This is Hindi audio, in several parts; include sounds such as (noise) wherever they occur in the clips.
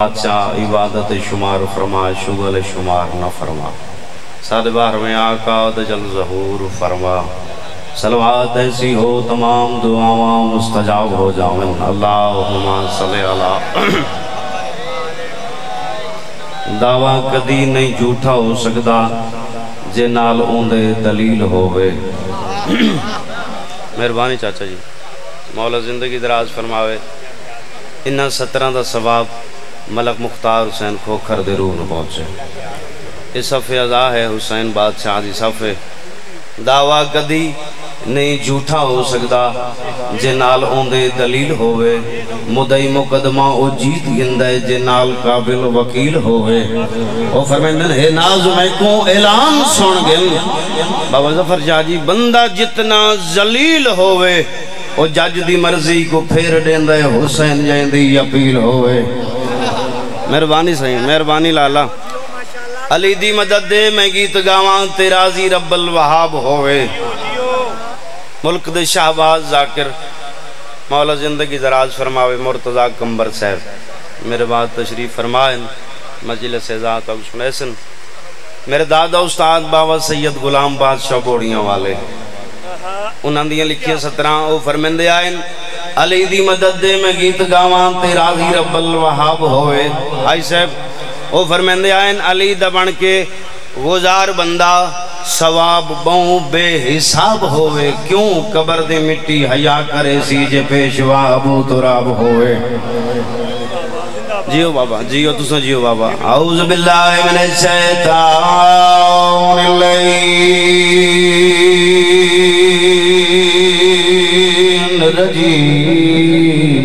बादशाह इबादत शुमार फरमा शुगल शुमार न फरमा। सद बार में आकाद जल जहूर फरमा। सलवात ऐसी हो, तमाम दुआवा मुस्तजाब हो जावन अल्लाहुम्मा सल्ली दावा कदी नहीं झूठा हो सकता जे नाल ओंदे दलील होवे। मेहरबानी चाचा जी। मौला ज़िंदगी दराज फरमावे। इन्ना सत्रह का सवाब मलक मुख्तार हुसैन खोखर दे रूह न पहुँचे। ये सफ़े अजा है हुसैन बादशाह की सफ़े। दावा कदी नहीं झूठा हो सकता जे नाल ओंदे दलील होवे। मुदई मुकदमा ओ जीत गिंदा है, जे नाल काबिल वकील होवे। ओ फरमांदे हे नाज मैं को ऐलान सुन गिन। बाबा ज़फ़र शाह जी, बंदा जितना जलील होवे, ओ जज दी मर्ज़ी को फेर देंदा है, हुसैन जैंदी अपील होवे। मेहरबानी सही मेहरबानी लाला। अली दी मदद दे, मैं गीत गावां तेरा जी रब्बल वहाब होवे। मुल्क दे शाहबाज जाकिर, मौला ज़िंदगी दराज फरमावे, मुर्तज़ा कंबर साहब। मेरे बाद तशरीफ़ फरमाएँ, मजलिस ज़ात सुनैसन। मेरे दादा उस्ताद बाबा सैयद गुलाम बादशाह बोड़ियाँ वाले। उन्होंने लिखिया सत्रह वो फरमेंदे आए अली दी मदद दे, मैं गीत गावां ते राज़ी रब्बल वहाब होवे। आई साहब वो फरमेंदे आए अली दा बन के गुजार बंदा, सवाब बहु बेहिसाब होवे। क्यों कबर दी मिट्टी हया करे सी जे पेशवा अबू तुराब होवे? जियो बाबा, जियो, तुस जियो बाबा। आउज़ बिल्लाहि मिनश शैतानिर रजीम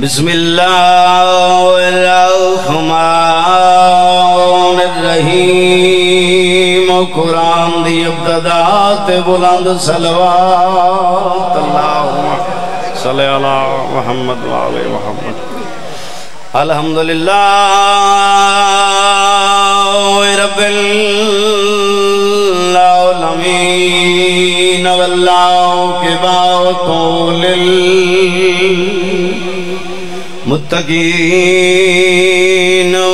बिस्मिल्लाहिर्रहमानिर्रहीम। कुरान दी इब्तदा ते बुलंद सलवात। अल्लाहुम्मा सल्ली अला मुहम्मद व आले मुहम्मद। अल्हम्दुलिल्लाह रब्बिल आलमीन वल्लाहु के बातों लिल मुत्तकीन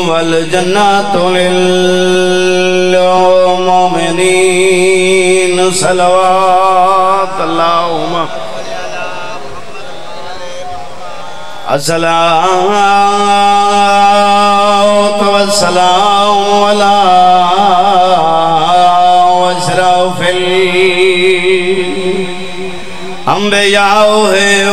वल जन्नतुल मोमिनीन सलवात अल्लाहुम्मा। अस्सलातु वस्सलामु अला अशरफिल अम्बिया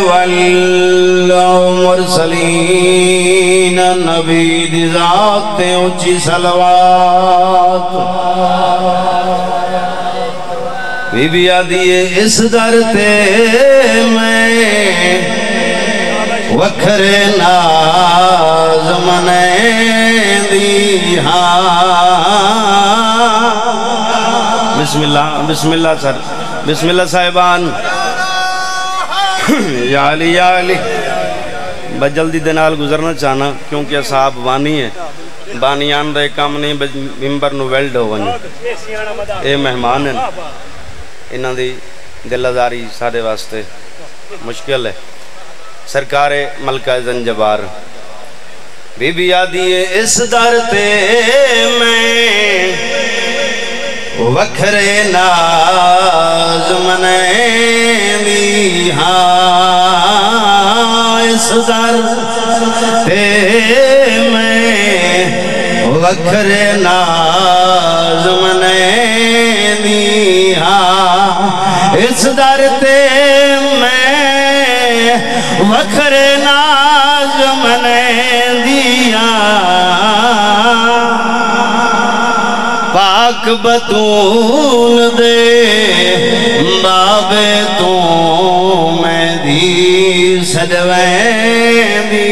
वल मुरसलीन, नबी दी जात ते ऊँची सलवात। बीबी आदिए इस दर ते मैं वखरे नाज मने दी बिस्मिल्लाह बिस्मिल्लाह सर, बिस्मिल्लाह साहिबान। (coughs) या अली या बस जल्दी दे गुजरना चाहना, क्योंकि असाब बानी है। बानियान दे काम नहीं, बस मिंबर नु वेल्ड हो वने ये मेहमान हैं। इन्हां दी दिलदारी साडे वास्ते मुश्किल है। सरकार मलका जंजबार। बीबी आदि इस दर ते मैं वखरे नाज मने हाँ इस दर ते मैं वखरे नाज मने इस दर ते मैं वखरे नाज मने दिया पाक बतूल दे बाबे तू मैं दी सदवेंदी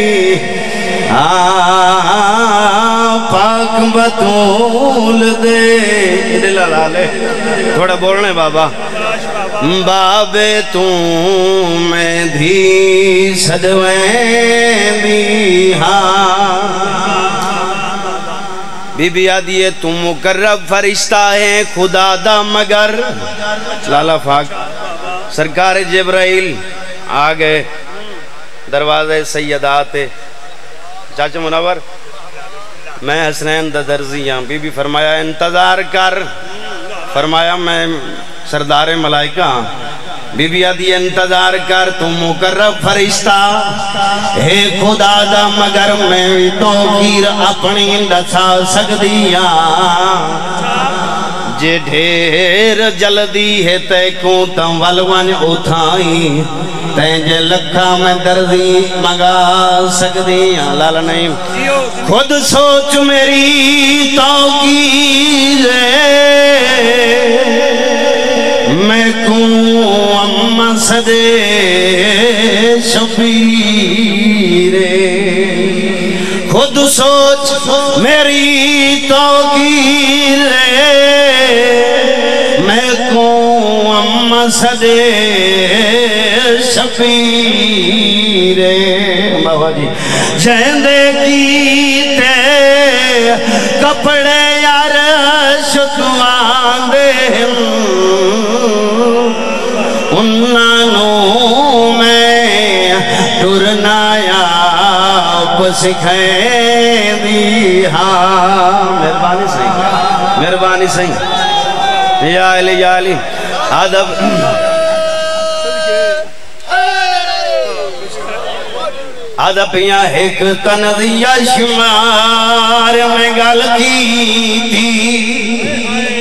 पाक बतूल दे। ला ले थोड़ा बोलने बाबा। बाबे तू मैं धी सदवेंदी हाँ। बीबी आदि है, तुम मुकर्रब फरिश्ता है, खुदा दा मगर। लाला फाक सरकार जबराइल आ गए, दरवाजे सैदात चाचा मुनावर, मैं हसनैन दर्जी हाँ। बीबी फरमाया, इंतज़ार कर। फरमाया, मैं सरदार मलाइका बीबी आदि इंतज़ार कर तू मुकर्रब फरिश्ता। हे खुदा दा मगर मैं तो कीर अपनी दसा सकदी जे ढेर जल्दी है तै को तम वलवन उठाई, तैजे लखा में दर्दी मंगा सकदी लाल नहीं। खुद सोच मेरी तो की खुद सोच मेरी तो मैं को अम्मा सदे शबीरे बाबा जी जैंदे की ते कपड़े सिखाई हाँ मेहरबानी सही। मेहरबानी सही। या अली या अली एक तन दिया शुमार में गल की।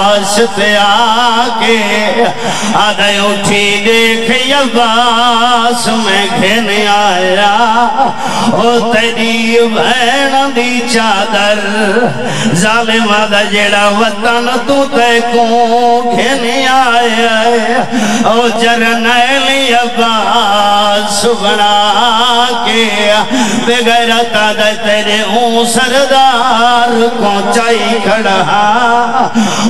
लाश ते आके आदे उठी देख अब्बास मैं घेन आया। ओ तेरी बहन दी चादर, जालिमा दा जेड़ा वतन तू ते को घेन आया ओ जरनैल अब्बास बना के, बेगैरता दे तेरे ऊ सरदार को चाई खड़ा।